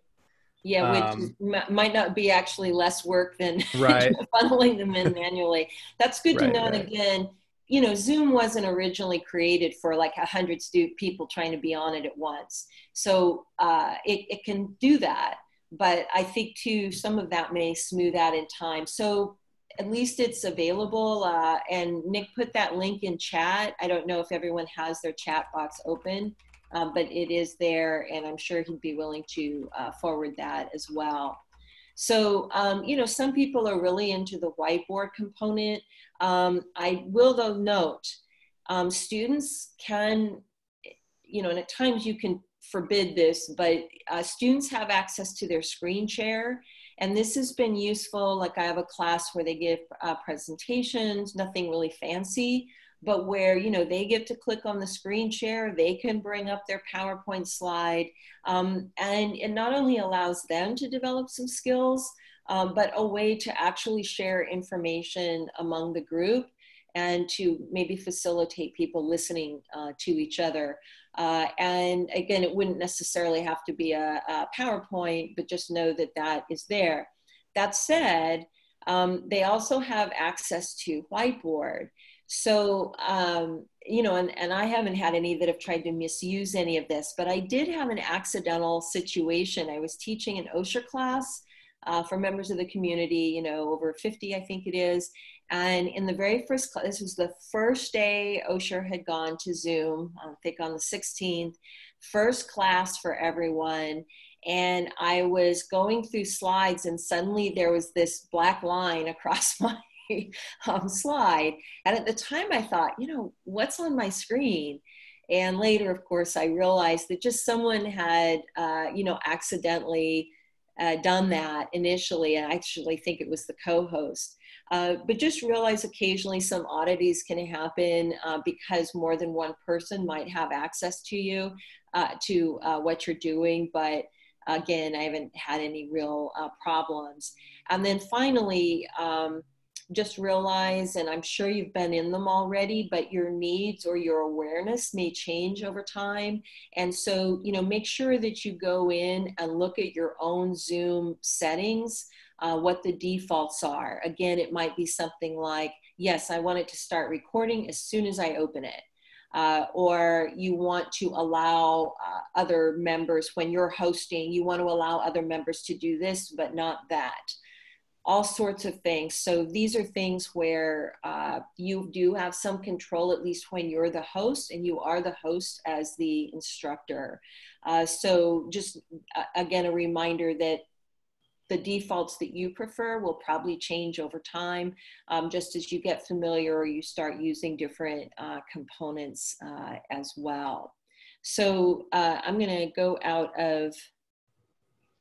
yeah which um, might not be actually less work than right. funneling them in manually that's good right, to know right. and again you know, Zoom wasn't originally created for like a hundred stu- people trying to be on it at once. So uh, it, it can do that. But I think too, some of that may smooth out in time. So at least it's available. Uh, and Nick put that link in chat. I don't know if everyone has their chat box open, um, but it is there. And I'm sure he'd be willing to uh, forward that as well. So, um, you know, some people are really into the whiteboard component. Um, I will, though, note um, students can, you know, and at times you can forbid this, but uh, students have access to their screen share. And this has been useful. Like I have a class where they give uh, presentations, nothing really fancy, but where you know they get to click on the screen share, they can bring up their PowerPoint slide, um, and it not only allows them to develop some skills, um, but a way to actually share information among the group and to maybe facilitate people listening uh, to each other. Uh, and again, it wouldn't necessarily have to be a, a, PowerPoint, but just know that that is there. That said, um, they also have access to Whiteboard. So, um, you know, and, and I haven't had any that have tried to misuse any of this, but I did have an accidental situation. I was teaching an Osher class uh, for members of the community, you know, over 50, I think it is. And in the very first class, this was the first day Osher had gone to Zoom, I think on the 16th, first class for everyone. And I was going through slides, and suddenly there was this black line across my um, slide. And at the time, I thought, you know, what's on my screen? And later, of course, I realized that just someone had, uh, you know, accidentally uh, done that initially. And I actually think it was the co host. Uh, but just realize occasionally some oddities can happen uh, because more than one person might have access to you, uh, to uh, what you're doing. But again, I haven't had any real uh, problems. And then finally, um, just realize, and I'm sure you've been in them already, but your needs or your awareness may change over time. And so, you know, make sure that you go in and look at your own Zoom settings uh, what the defaults are. Again, it might be something like, yes, I want it to start recording as soon as I open it. Uh, or you want to allow uh, other members, when you're hosting, you want to allow other members to do this, but not that. All sorts of things. So these are things where uh, you do have some control, at least when you're the host, and you are the host as the instructor. Uh, so just uh, again, a reminder that the defaults that you prefer will probably change over time um, just as you get familiar or you start using different uh, components uh, as well. So uh, I'm going to go out of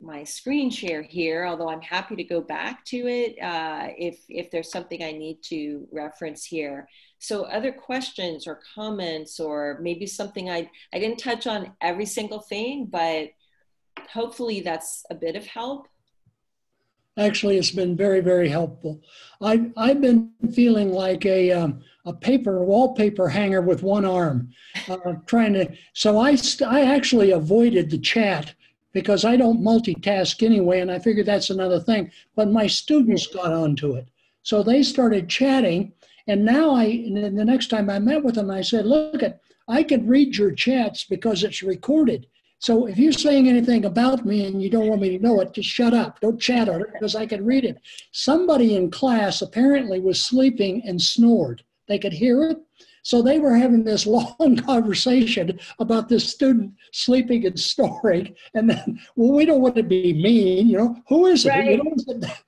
my screen share here, although I'm happy to go back to it uh, if, if there's something I need to reference here. So other questions or comments or maybe something I, I didn't touch on every single thing, but hopefully that's a bit of help. Actually, it's been very, very helpful. I've, I've been feeling like a, um, a paper wallpaper hanger with one arm, uh, trying to. So I, I actually avoided the chat because I don't multitask anyway, and I figured that's another thing. But my students got onto it. So they started chatting, and now I, and the next time I met with them, I said, Look, at, I can read your chats because it's recorded. So if you're saying anything about me and you don't want me to know it, just shut up. Don't chat because I can read it. Somebody in class apparently was sleeping and snored. They could hear it. So they were having this long conversation about this student sleeping and snoring. And then, well, we don't want to be mean, you know, who is it? Right.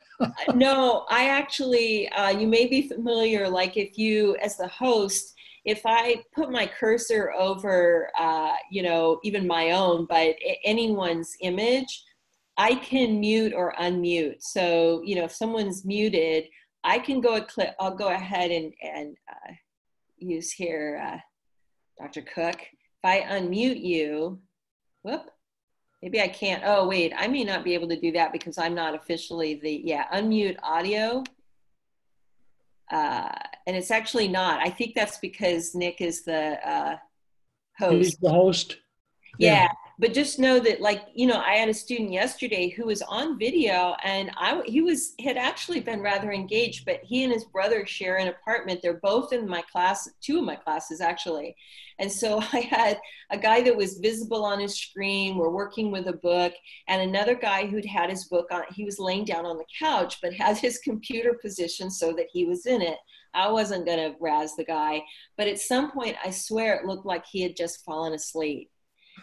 No, I actually, uh, you may be familiar, like if you, as the host, if I put my cursor over, uh, you know, even my own, but anyone's image, I can mute or unmute. So, you know, if someone's muted, I can go a clip, I'll go ahead and, and uh, use here, uh, Dr. Cook. If I unmute you, whoop, maybe I can't. Oh, wait, I may not be able to do that because I'm not officially the, yeah, unmute audio uh, and it's actually not. I think that's because Nick is the uh, host. He's the host. Yeah. yeah. But just know that, like you know, I had a student yesterday who was on video, and I he was had actually been rather engaged. But he and his brother share an apartment. They're both in my class, two of my classes actually, and so I had a guy that was visible on his screen. We're working with a book, and another guy who'd had his book on. He was laying down on the couch, but had his computer positioned so that he was in it. I wasn't going to razz the guy, but at some point, I swear it looked like he had just fallen asleep.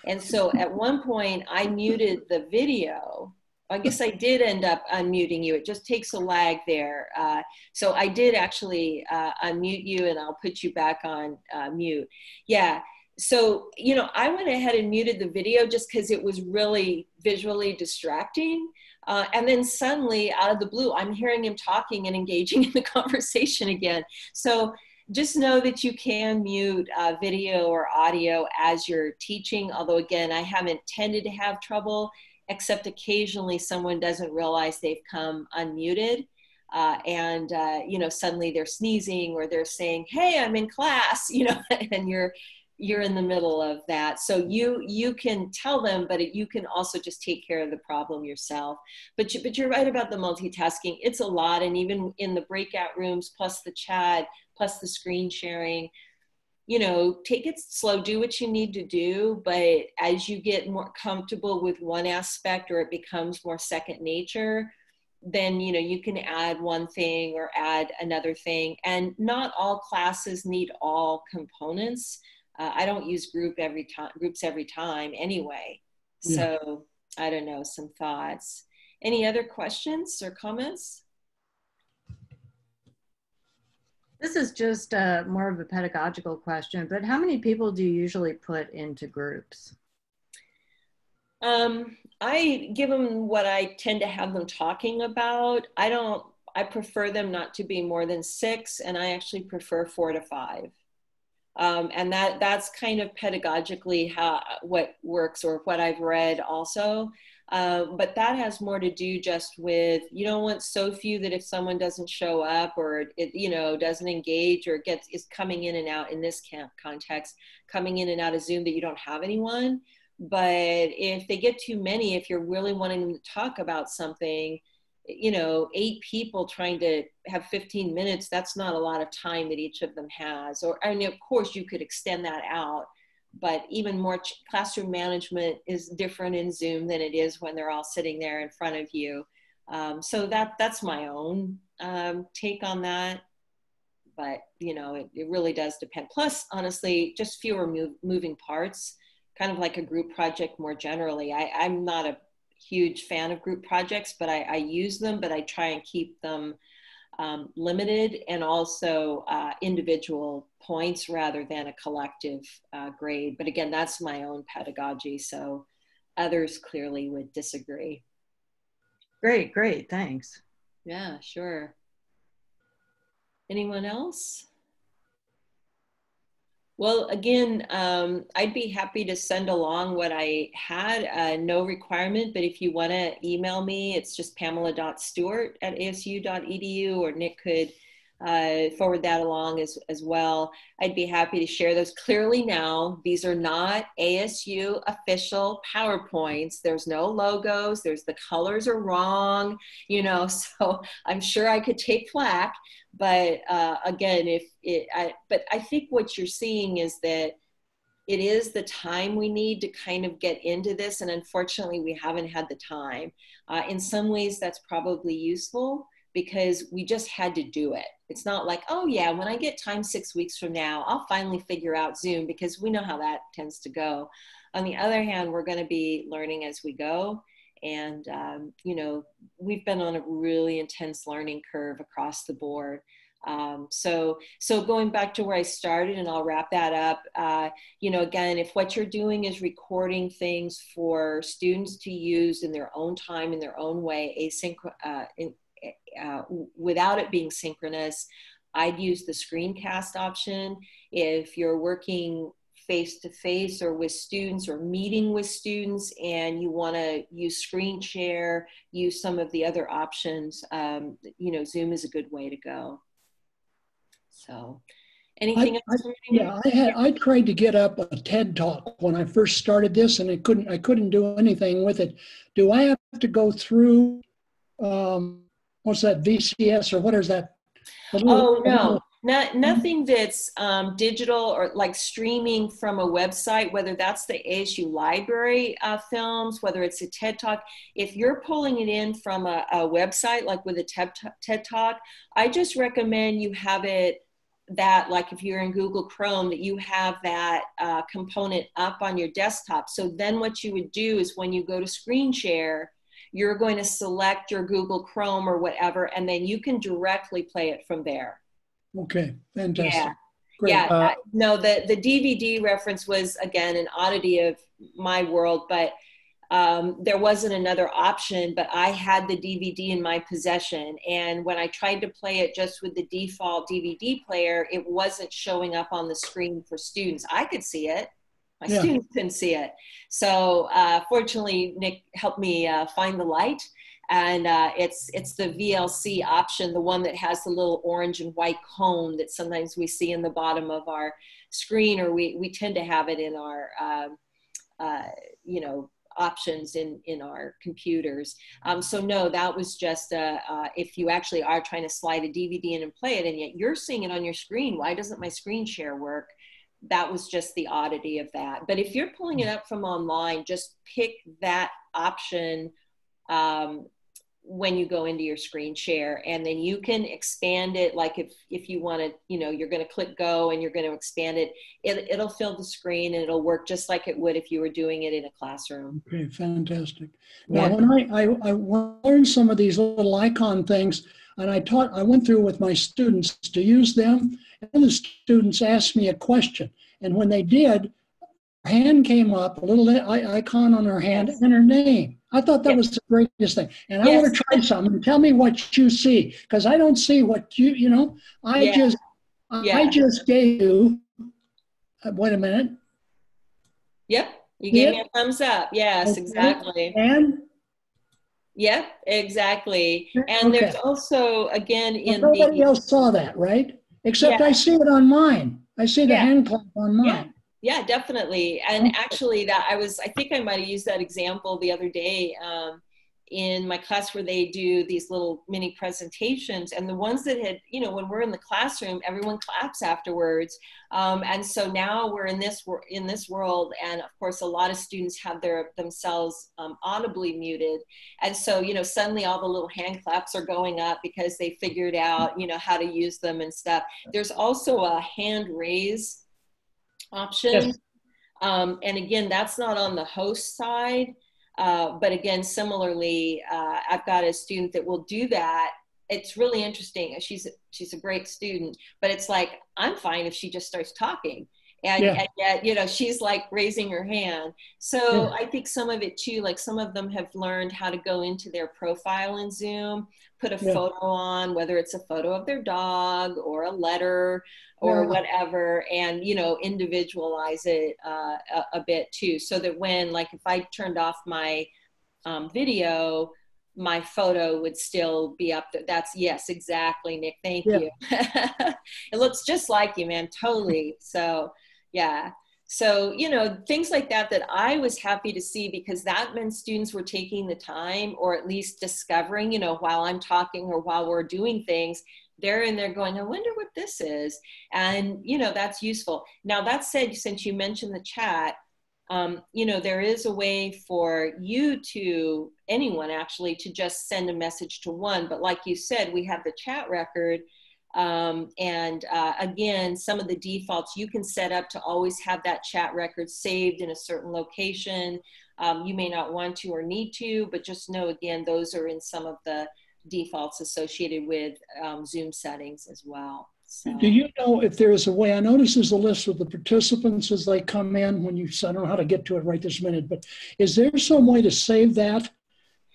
And so at one point, I muted the video I guess I did end up unmuting you. It just takes a lag there. Uh, so I did actually uh, unmute you and I'll put you back on uh, mute. Yeah. so you know i went ahead and muted the video just because it was really visually distracting uh, and then suddenly out of the blue i'm hearing him talking and engaging in the conversation again so just know that you can mute uh, video or audio as you're teaching although again i haven't tended to have trouble except occasionally someone doesn't realize they've come unmuted uh, and uh, you know suddenly they're sneezing or they're saying hey i'm in class you know and you're you're in the middle of that. So you you can tell them but it, you can also just take care of the problem yourself. But you, but you're right about the multitasking. It's a lot and even in the breakout rooms plus the chat plus the screen sharing. You know take it slow do what you need to do but as you get more comfortable with one aspect or it becomes more second nature then you know you can add one thing or add another thing. And not all classes need all components. Uh, i don't use group every time groups every time anyway. Yeah. so i don't know some thoughts. Any other questions or comments this is just uh, more of a pedagogical question but how many people do you usually put into groups um, I give them what I tend to have them talking about. I don't, I prefer them not to be more than six, and I actually prefer four to five. Um, and that that's kind of pedagogically how what works or what I've read also. Uh, but that has more to do just with you don't want so few that if someone doesn't show up or it you know doesn't engage or gets is coming in and out in this camp context coming in and out of Zoom that you don't have anyone. But if they get too many, if you're really wanting to talk about something, you know, eight people trying to have 15 minutes, that's not a lot of time that each of them has. Or, I mean, of course, you could extend that out, but even more classroom management is different in Zoom than it is when they're all sitting there in front of you. Um, so that that's my own um, take on that. But you know, it, it really does depend. Plus, honestly, just fewer move, moving parts kind of like a group project more generally. I, I'm not a huge fan of group projects, but I, I use them, but I try and keep them um, limited and also uh, individual points rather than a collective uh, grade. But again, that's my own pedagogy, so others clearly would disagree. Great, great, thanks. Yeah, sure. Anyone else? Well, again, um, I'd be happy to send along what I had. Uh, no requirement, but if you want to email me, it's just pamela.stewart at asu.edu, or Nick could uh, forward that along as, as well. I'd be happy to share those clearly now. These are not ASU official PowerPoints. There's no logos. There's the colors are wrong, you know, so I'm sure I could take flack. But uh, again, if it, I, but I think what you're seeing is that it is the time we need to kind of get into this. And unfortunately, we haven't had the time. Uh, in some ways, that's probably useful because we just had to do it. It's not like, oh, yeah, when I get time six weeks from now, I'll finally figure out Zoom because we know how that tends to go. On the other hand, we're going to be learning as we go. And, um, you know, we've been on a really intense learning curve across the board. Um, so, so going back to where I started, and I'll wrap that up. Uh, you know, again, if what you're doing is recording things for students to use in their own time, in their own way, asynchronous, uh, uh, without it being synchronous, I'd use the screencast option. If you're working face to face or with students or meeting with students and you want to use screen share, use some of the other options, um, you know, Zoom is a good way to go. So, anything I, else? I, yeah, I had I tried to get up a TED talk when I first started this, and I couldn't I couldn't do anything with it. Do I have to go through um, what's that VCS or what is that? Little, oh no, not, nothing that's um, digital or like streaming from a website, whether that's the ASU library uh, films, whether it's a TED Talk. If you're pulling it in from a, a website, like with a TED, TED Talk, I just recommend you have it that like if you're in google chrome that you have that uh, component up on your desktop so then what you would do is when you go to screen share you're going to select your google chrome or whatever and then you can directly play it from there Okay, fantastic. Yeah. Great. Yeah, Uh, no, the the DVD reference was again an oddity of my world, but um, there wasn't another option. But I had the DVD in my possession, and when I tried to play it just with the default DVD player, it wasn't showing up on the screen for students. I could see it. My Yeah. students couldn't see it. So uh, fortunately, Nick helped me uh, find the light, and uh, it's it's the VLC option, the one that has the little orange and white cone that sometimes we see in the bottom of our screen, or we we tend to have it in our um, uh, you know options in in our computers. Um, so no, that was just uh, uh, if you actually are trying to slide a DVD in and play it, and yet you're seeing it on your screen. Why doesn't my screen share work? That was just the oddity of that. But if you're pulling it up from online, just pick that option um, when you go into your screen share and then you can expand it like if if you want to you know you're going to click go and you're going to expand it, it it'll fill the screen and it'll work just like it would if you were doing it in a classroom Okay, fantastic. Yeah. When I, I, I learned some of these little icon things, and I taught, I went through with my students to use them, and the students asked me a question. And when they did, her hand came up, a little icon on her hand, Yes. and her name. I thought that Yes. was the greatest thing. And I want to try something. Tell me what you see, because I don't see what you, you know, I Yeah. just, I just gave you, uh, wait a minute, yep you gave Yeah. me a thumbs up yes Okay. exactly and yep exactly and there's also again in nobody the else saw that, right? Except Yeah. I see it on mine. I see the Yeah. hand clap on mine. Yeah, definitely. And Okay. actually, that I was, I think I might have used that example the other day um, in my class where they do these little mini presentations. And the ones that had, you know, when we're in the classroom, everyone claps afterwards. Um, and so now we're in this wor- in this world, and of course, a lot of students have their themselves um, audibly muted. And so, you know, suddenly all the little hand claps are going up because they figured out, you know, how to use them and stuff. There's also a hand raise option. Yes. Um, and again, that's not on the host side. Uh, but again, similarly, uh, I've got a student that will do that. It's really interesting. She's she's a great student, but it's like I'm fine if she just starts talking, and, Yeah. and yet you know she's like raising her hand. So Yeah. I think some of it too, like some of them have learned how to go into their profile in Zoom, put a Yeah. photo on, whether it's a photo of their dog or a letter or whatever and you know individualize it uh, a, a bit too so that when like if i turned off my um, video my photo would still be up there that's yes exactly nick thank Yeah. you it looks just like you man totally so yeah. So you know things like that that i was happy to see because that meant students were taking the time or at least discovering you know while i'm talking or while we're doing things they're in there going i wonder what this is. And you know that's useful. Now that said since you mentioned the chat um, you know there is a way for you to anyone actually to just send a message to one. But like you said we have the chat record um, and uh, again some of the defaults you can set up to always have that chat record saved in a certain location um, you may not want to or need to but just know again those are in some of the defaults associated with um, zoom settings as well so. Do you know if there is a way? I notice there's a list of the participants as they come in when you, I don't know how to get to it right this minute, but is there some way to save that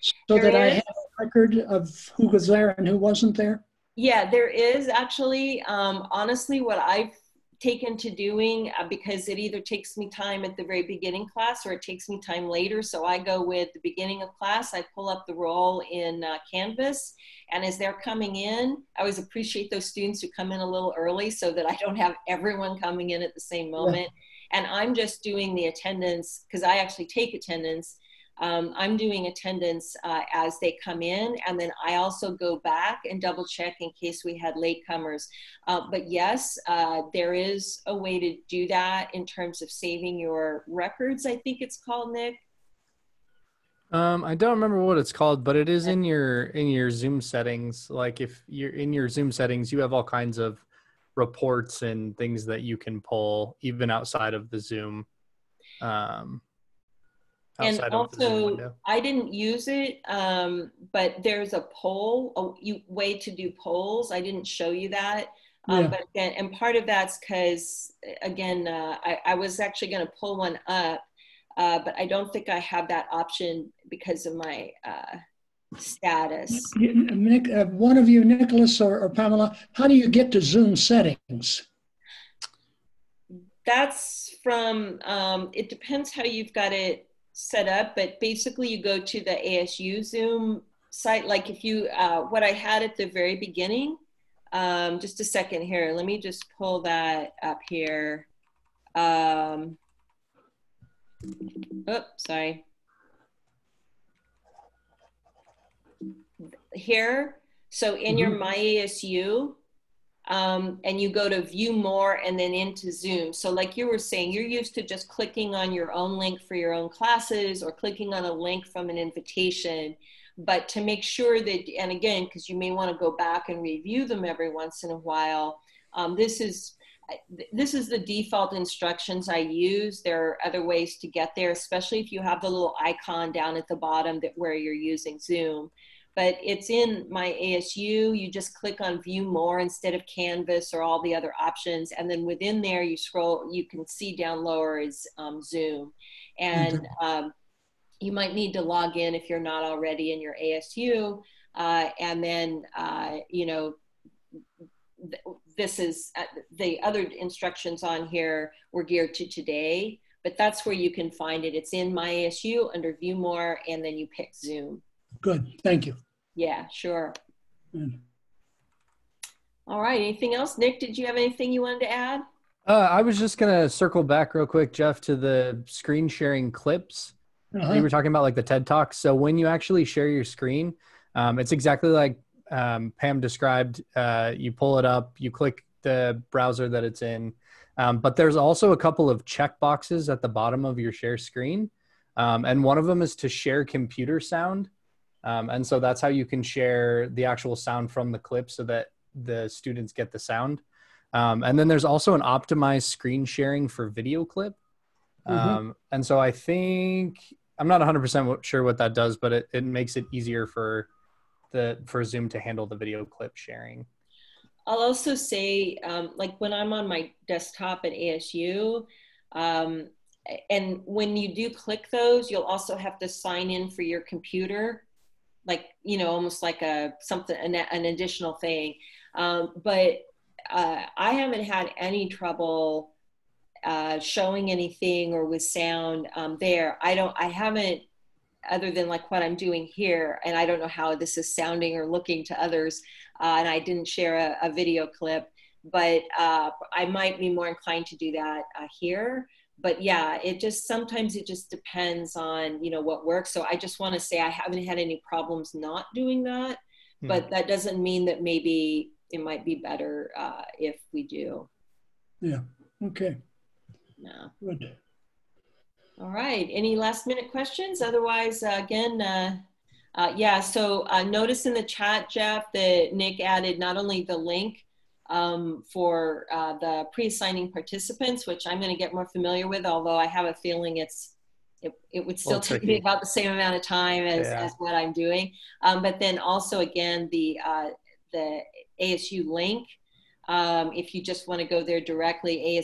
so There that I have a record of who was there and who wasn't there? Yeah, there is actually. Um, honestly, what I've taken to doing uh, because it either takes me time at the very beginning class or it takes me time later. So I go with the beginning of class. I pull up the roll in uh, Canvas, and as they're coming in, I always appreciate those students who come in a little early so that I don't have everyone coming in at the same moment. And I'm just doing the attendance because I actually take attendance. Um, I'm doing attendance uh, as they come in, and then I also go back and double check in case we had latecomers. Uh, but yes, uh, there is a way to do that in terms of saving your records. I think it's called Nick. Um, I don't remember what it's called, but it is in your in your Zoom settings. Like if you're in your Zoom settings, you have all kinds of reports and things that you can pull even outside of the Zoom. Um, and outside of the Zoom also i didn't use it um, but there's a poll a you, way to do polls i didn't show you that Um, Yeah. But again, and part of that's because, again, uh, I, I was actually going to pull one up, uh, but I don't think I have that option because of my uh, status. Nick, uh, one of you, Nicholas or, or Pamela, how do you get to Zoom settings? That's from, um, it depends how you've got it set up, but basically you go to the ASU Zoom site. Like if you, uh, what I had at the very beginning, um, just a second here, let me just pull that up here. Um, oh, sorry. Here, so in your My ASU, um, and you go to view more and then into Zoom. So like you were saying, you're used to just clicking on your own link for your own classes or clicking on a link from an invitation. But to make sure that, and again, because you may want to go back and review them every once in a while, um, this is this is the default instructions I use. There are other ways to get there, especially if you have the little icon down at the bottom that where you're using Zoom but it's in my ASU. You just click on view more instead of Canvas or all the other options. And then within there, you scroll, you can see down lower is um, Zoom. And um, you might need to log in if you're not already in your ASU. Uh, and then, uh, you know, th- this is uh, the other instructions on here were geared to today, but that's where you can find it. It's in my ASU under view more, and then you pick Zoom. Good, thank you. Yeah, sure. Good. All right. Anything else? Nick, did you have anything you wanted to add? Uh, I was just gonna circle back real quick, Jeff, to the screen sharing clips. Uh-huh. You were talking about like the TED Talk. So when you actually share your screen, um, it's exactly like um, Pam described. Uh, you pull it up, you click the browser that it's in, um, but there's also a couple of check boxes at the bottom of your share screen, um, and one of them is to share computer sound, um, and so that's how you can share the actual sound from the clip so that the students get the sound. Um, and then there's also an optimized screen sharing for video clip. Mhm. Um, and so I think I'm not 100% sure what that does, but it, it makes it easier for the for Zoom to handle the video clip sharing. I'll also say, um, like when I'm on my desktop at ASU, um, and when you do click those, you'll also have to sign in for your computer, like you know, almost like a something an, an additional thing. Um, but uh, I haven't had any trouble uh, showing anything or with sound um, there. I don't. I haven't, other than like what I'm doing here, and I don't know how this is sounding or looking to others. Uh, and I didn't share a, a video clip, but uh, I might be more inclined to do that uh, here. But yeah, it just sometimes it just depends on you know what works. So I just want to say I haven't had any problems not doing that, Hmm. but that doesn't mean that maybe it might be better uh, if we do. Yeah. Okay, No. good. All right. Any last minute questions? Otherwise, uh, again, uh, uh, yeah. So uh, notice in the chat, Jeff, that Nick added not only the link um, for uh, the pre-assigning participants, which I'm going to get more familiar with, although I have a feeling it's it, it would still Well, take me about the same amount of time as, Yeah. as what I'm doing. Um, but then also again the uh, the ASU link. Um, if you just want to go there directly,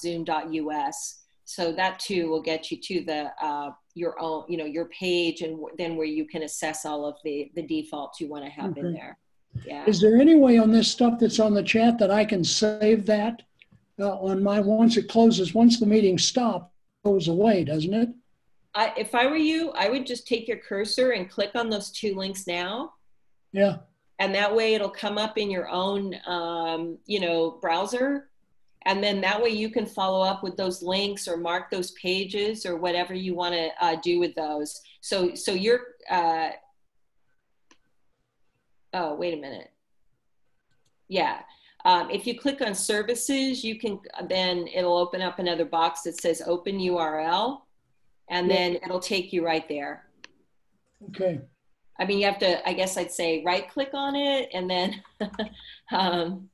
asu.zoom.us. So that too will get you to the uh, your own, you know, your page, and w- then where you can assess all of the the defaults you want to have in there. Yeah. Is there any way on this stuff that's on the chat that I can save that uh, on my, once it closes, once the meeting stops, it goes away, doesn't it? I, if I were you, I would just take your cursor and click on those two links now, Yeah, and that way it'll come up in your own, um, you know, browser, and then that way you can follow up with those links or mark those pages or whatever you want to uh, do with those. So, so you're. Uh, oh, wait a minute. Yeah. Um, if you click on services, you can then it'll open up another box that says open URL, and then it'll take you right there. okay, I mean, you have to, I guess I'd say right click on it and then um,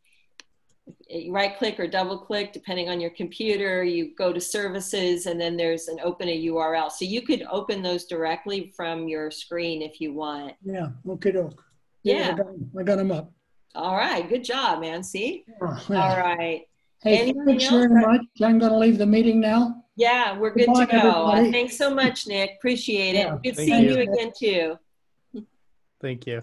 right click or double click, depending on your computer. You go to services and then there's an open a URL. So you could open those directly from your screen if you want. yeah, okay doke. Yeah. I got 'em- I got them up. All right, good job, man. See? Oh, All All right. Hey, Anything thanks else? very much. I'm going to leave the meeting now. Yeah, we're good Goodbye, to go. Everybody. Thank so much, Nick. Appreciate it. Yeah, Good seeing you. you again, too. Thank you.